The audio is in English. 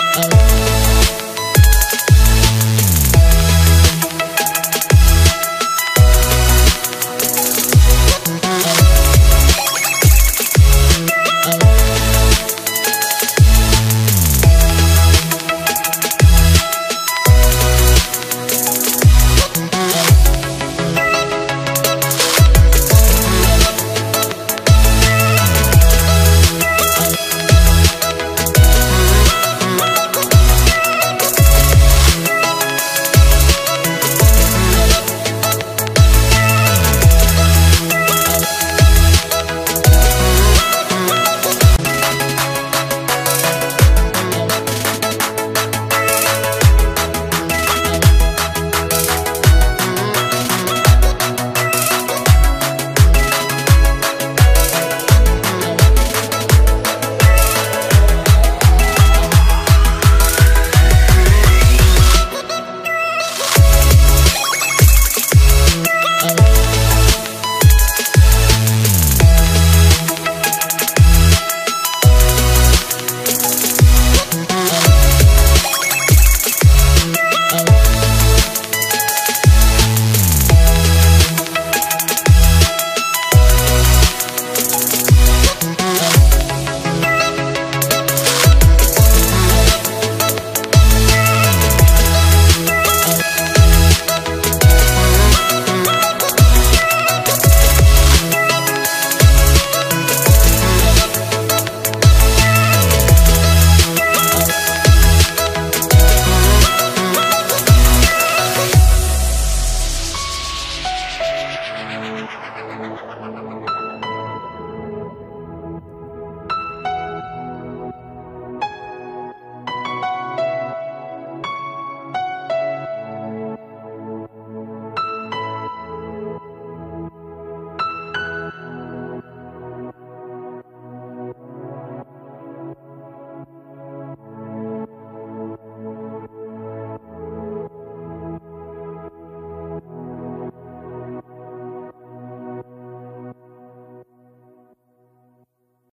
Oh.